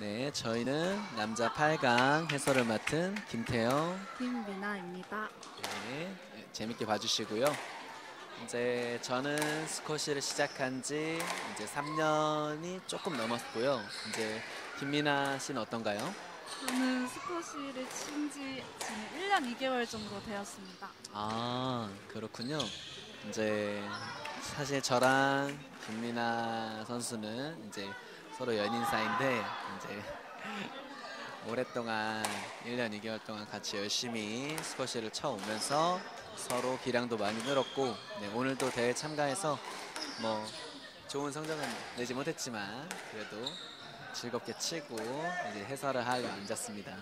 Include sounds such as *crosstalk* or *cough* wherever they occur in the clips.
네, 저희는 남자 8강 해설을 맡은 김태영. 김미나입니다. 네, 네, 재밌게 봐주시고요. 이제 저는 스쿼시를 시작한 지 이제 3년이 조금 넘었고요. 이제 김미나 씨는 어떤가요? 저는 스쿼시를 친 지 지금 1년 2개월 정도 되었습니다. 아, 그렇군요. 이제 사실 저랑 김미나 선수는 이제 서로 연인 사이인데 이제 *laughs* 오랫동안 1년 2개월 동안 같이 열심히 스쿼시를 쳐오면서 서로 기량도 많이 늘었고 네, 오늘도 대회 참가해서 뭐 좋은 성적은 내지 못했지만 그래도 즐겁게 치고 이제 해설을 하러 앉았습니다.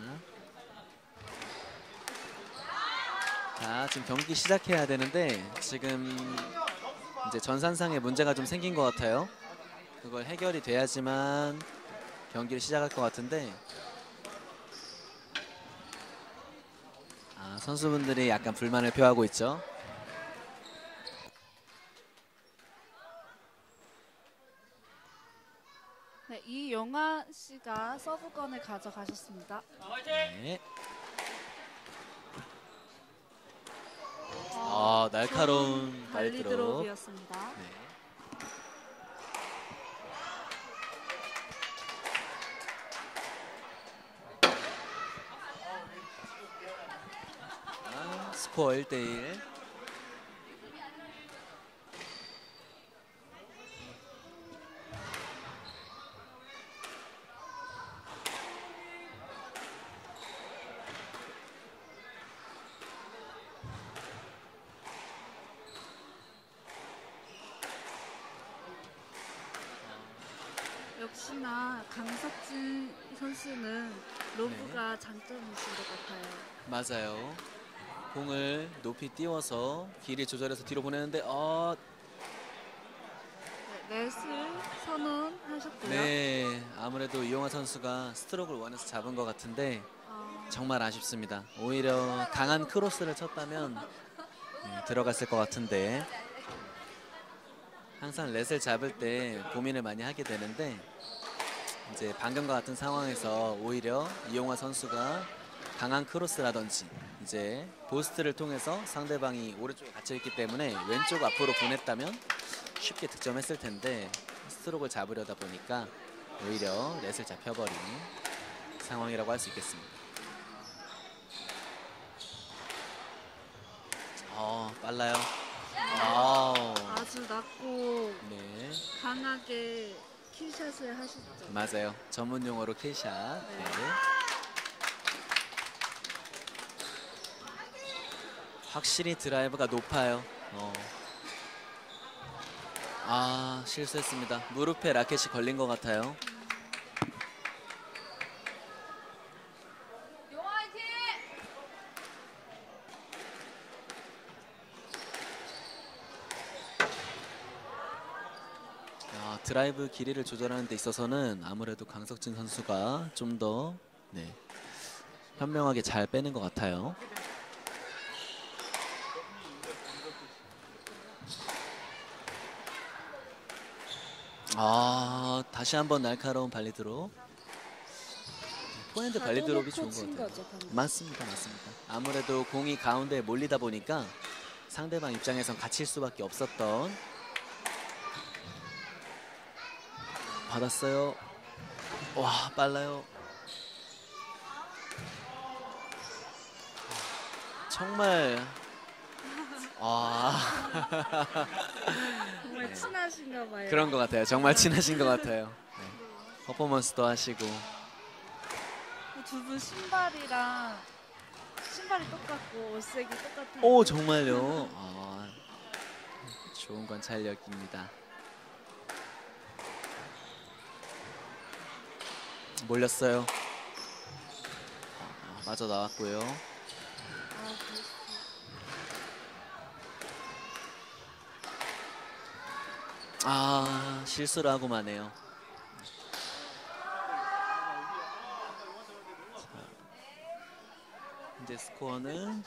자, 지금 경기 시작해야 되는데 지금 이제 전산상에 문제가 좀 생긴 것 같아요. 그걸 해결이 돼야지만 경기를 시작할 것 같은데 아, 선수분들이 약간 불만을 표하고 있죠. 네, 이용아 씨가 서브건을 가져가셨습니다. 네. 아, 날카로운 발드롭. 발리드롭이었습니다. 네. 스코어 1대1. 역시나 강석진 선수는 로브가 장점이신 것 같아요. 맞아요. 공을 높이 띄워서 길이 조절해서 뒤로 보내는데 어, 네, 넷을 선언하셨고요. 네. 아무래도 이용화 선수가 스트로크를 원해서 잡은 것 같은데 어, 정말 아쉽습니다. 오히려 강한 크로스를 쳤다면 네, 들어갔을 것 같은데 항상 렛을 잡을 때 고민을 많이 하게 되는데 이제 방금과 같은 상황에서 오히려 이용화 선수가 강한 크로스라든지 이제 보스트를 통해서 상대방이 오른쪽에 갇혀 있기 때문에 왼쪽 앞으로 보냈다면 쉽게 득점했을 텐데 스트로크를 잡으려다 보니까 오히려 렛을 잡혀버린 상황이라고 할 수 있겠습니다. 어 빨라요. 아, 아주 낮고 네 강하게 킬샷을 하셨죠. 맞아요. 전문 용어로 킬샷. 네. 확실히 드라이브가 높아요. 어. 아 실수했습니다. 무릎에 라켓이 걸린 것 같아요. 야, 드라이브 길이를 조절하는 데 있어서는 아무래도 강석진 선수가 좀더 네, 현명하게 잘 빼는 것 같아요. 아 다시 한번 날카로운 발리 drop. 포핸드 발리 drop이 좋은 것 같아요. 거죠. 맞습니다, 맞습니다. 아무래도 공이 가운데에 몰리다 보니까 상대방 입장에선 갇힐 수밖에 없었던 받았어요. 와 빨라요. 정말 와 *laughs* 정말 네. 친하신가 봐요. 그런 것 같아요. 정말 친하신 것 같아요. 네. 퍼포먼스도 하시고 두 분 신발이랑 신발이 똑같고 옷색이 똑같아요. 오 정말요. 아, 좋은 관찰력입니다. 몰렸어요. 아, 마저 나왔고요. 아, 그렇- 아 실수를 하고 마네요. 현재 스코어는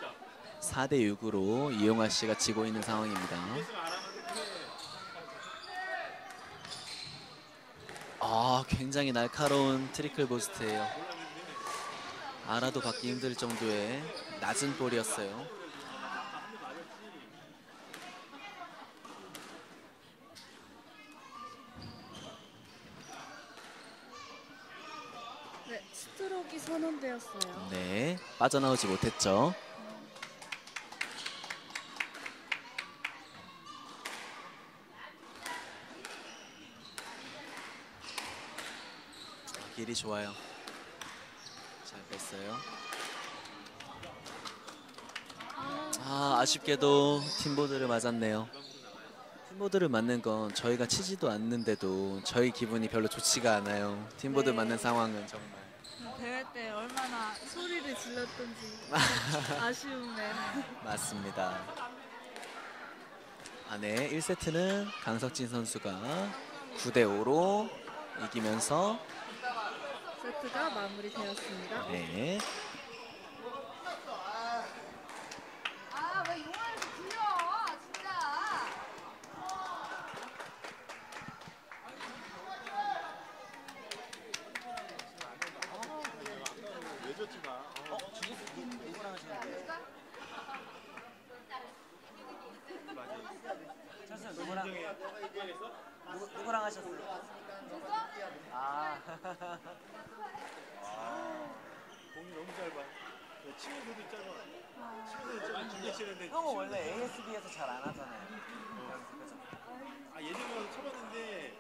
4대 6으로 이용아 씨가 지고 있는 상황입니다. 아, 굉장히 날카로운 트리클 보스트예요. 알아도 받기 힘들 정도의 낮은 볼이었어요. 네, 스트로크가 선언되었어요. 네, 빠져나오지 못했죠. 아, 길이 좋아요. 잘 뺐어요. 아, 아쉽게도 팀보드를 맞았네요. 팀보드를 맞는 건 저희가 치지도 않는데도 저희 기분이 별로 좋지가 않아요. 팀보드 네. 맞는 상황은 정말. 대회 때 얼마나 소리를 질렀던지 *laughs* 아쉬움에. 맞습니다. 아, 네. 1세트는 강석진 선수가 9대 5로 이기면서 세트가 마무리되었습니다. 네. 아 왜 용화를 불려 진짜 선수 누구랑 누구, 누구랑 하셨어요? 아 공이 너무 짧아. 친구들도 짧아. 치는데. 형은 원래 ASB에서 잘 안 하잖아요. 아 예전에 쳐봤는데.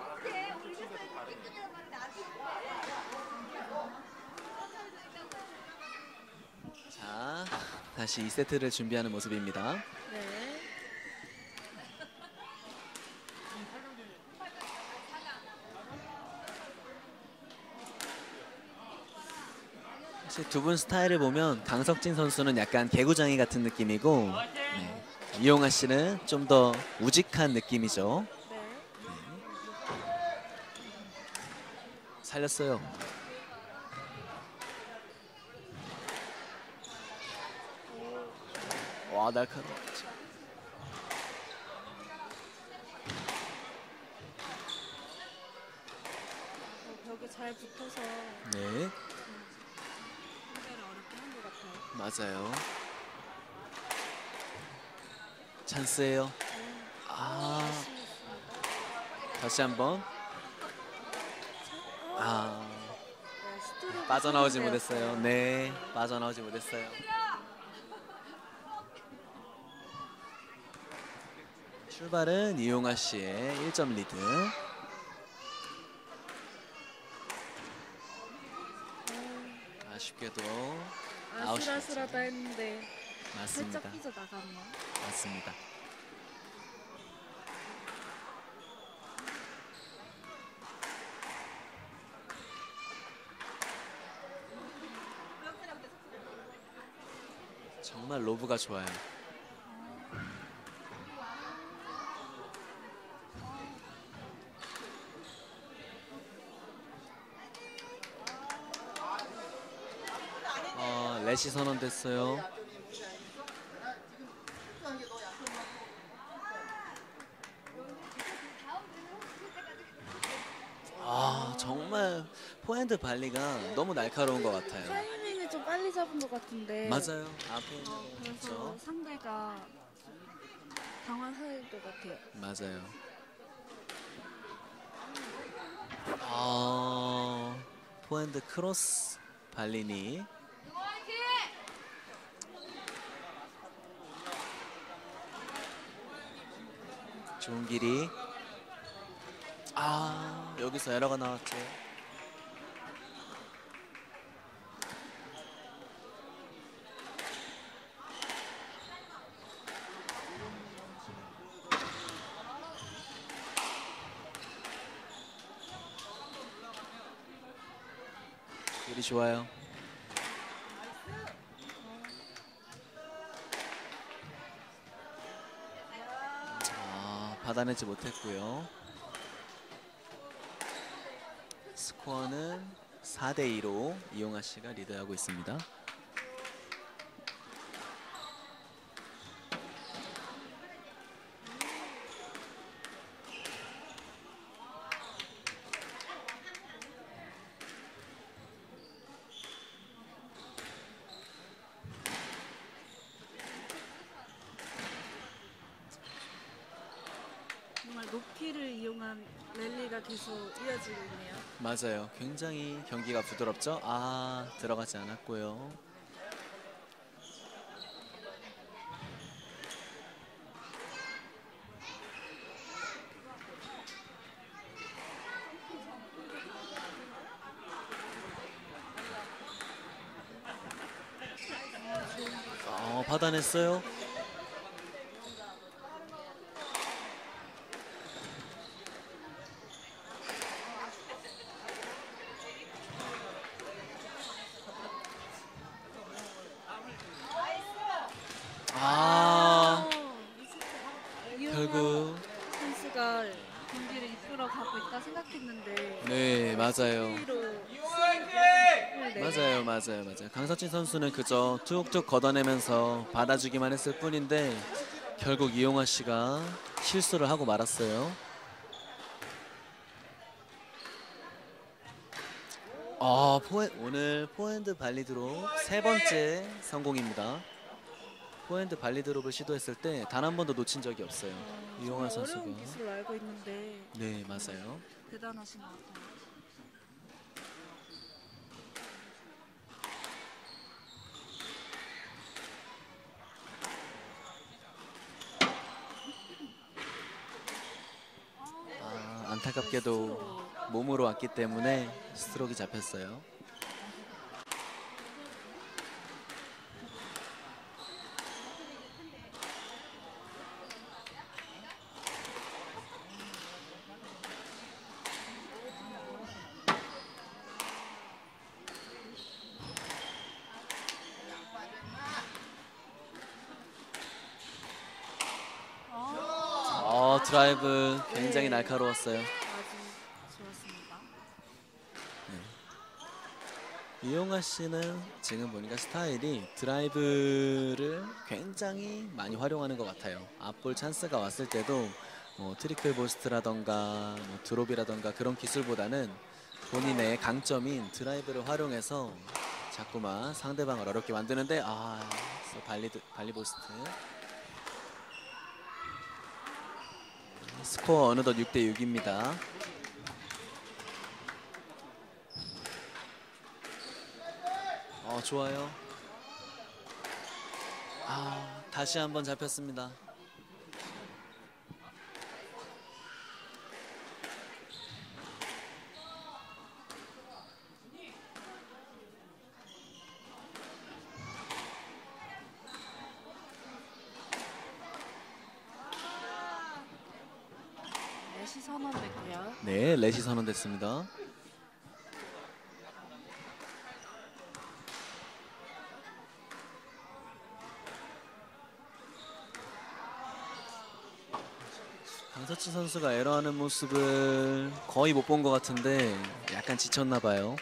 아 치니까 좀 다르네. 자, 다시 2세트를 준비하는 모습입니다. 네. 사실 두 분 스타일을 보면 강석진 선수는 약간 개구장이 같은 느낌이고 네. 이용아 씨는 좀 더 우직한 느낌이죠. 네. 살렸어요. 와 날카로워. 어, 벽에 잘 붙어서 네, 상대를 어렵게 한 것 같아요. 맞아요. 찬스예요. 아. 다시 한번. 아, 빠져나오지. 못했어요. 네, 빠져나오지 못했어요. 출발은 이용아 씨의 1점 리드. 아쉽게도 아웃이었죠. 아슬아슬하다 했는데 맞습니다. 살짝 삐져 나가네요. 맞습니다. 정말 로브가 좋아요. 어, 렛이 선언됐어요. 아 정말 포핸드 발리가 너무 날카로운 것 같아요. 타이밍을 좀 빨리 잡은 것 같은데. 맞아요. 앞에 어, 그래서 그렇죠. 상대가 당황할 것 같아요. 맞아요. 아 포핸드 크로스 발리니 좋은 길이 아 여기서 에러가 나왔죠. 길이 좋아요. 받아내지 못했고요. 스코어는 4대 2로 이용아 씨가 리드하고 있습니다. 정말 높이를 이용한 랠리가 계속 이어지고 있네요. 맞아요. 굉장히 경기가 부드럽죠. 아 들어가지 않았고요. 어, 받아냈어요. 아 이용하 결국 선수가 경기를 이끌어 가고 있다 생각했는데 네 맞아요. 네. 맞아요, 맞아요, 맞아요. 강석진 선수는 그저 툭툭 걷어내면서 받아주기만 했을 뿐인데 결국 이용하 씨가 실수를 하고 말았어요. 아, 포핸, 오늘 포핸드 발리 drop 세 번째 성공입니다. 포핸드 발리 drop을 시도했을 때 단 한 번도 놓친 적이 없어요. 이용하 정말 선수가. 네, 맞아요. 대단하신 것 같아요. 아, 안타깝게도 몸으로 왔기 때문에 스트로크 잡혔어요. 어, 드라이브 굉장히 네. 날카로웠어요. 아주 좋았습니다. 이용하 씨는 지금 보니까 스타일이 드라이브를 굉장히 많이 활용하는 것 같아요. 앞볼 찬스가 왔을 때도 뭐 triple boast라던가 뭐 drop이라던가 그런 기술보다는 본인의 강점인 드라이브를 활용해서 자꾸만 상대방을 어렵게 만드는데 아 발리 발리 보스트 스코어 어느덧 6대 6입니다. 어 좋아요. 아 다시 한번 잡혔습니다. 내시 선언됐고요. 네, 선언됐습니다. 강서치 선수가 에러하는 모습을 거의 못 본 것 같은데 약간 지쳤나 봐요.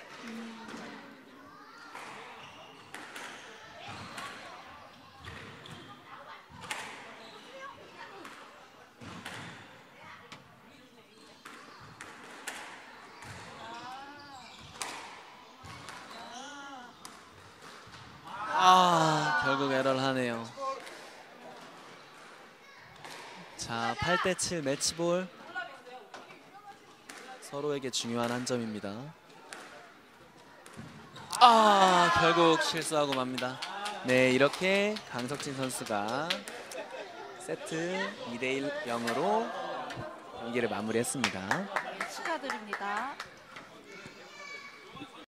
아, 결국 에러를 하네요. 자, 8대 7 매치볼. 서로에게 중요한 한 점입니다. 아, 결국 실수하고 맙니다. 네, 이렇게 강석진 선수가 세트 2대 1 0으로 경기를 마무리했습니다. 네, 축하드립니다.